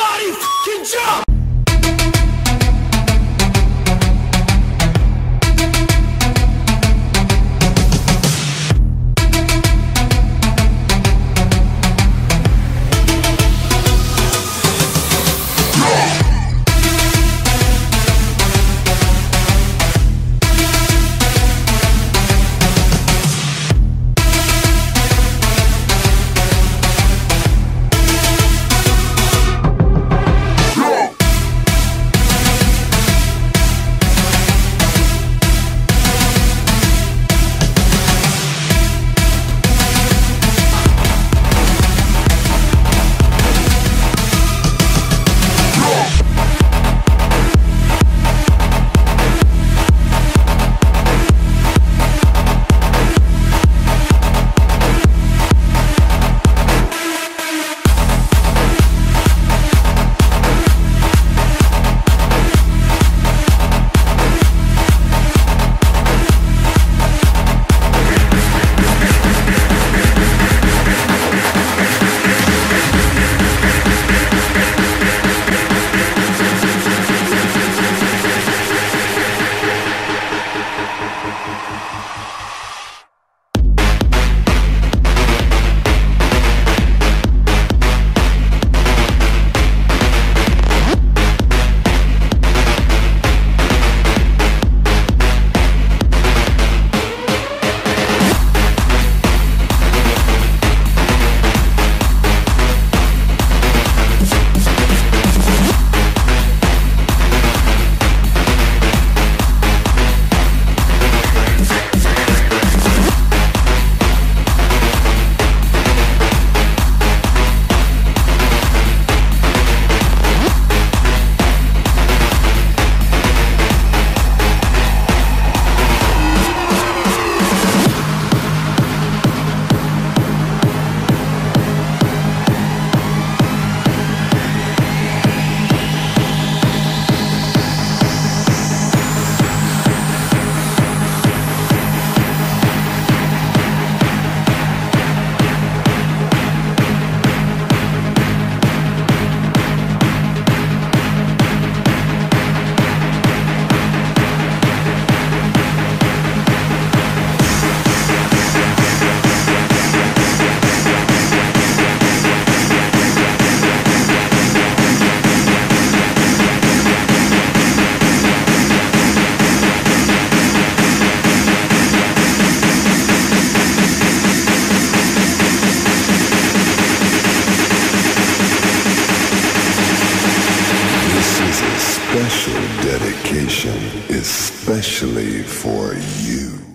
Everybody fucking jump! Special dedication, especially for you.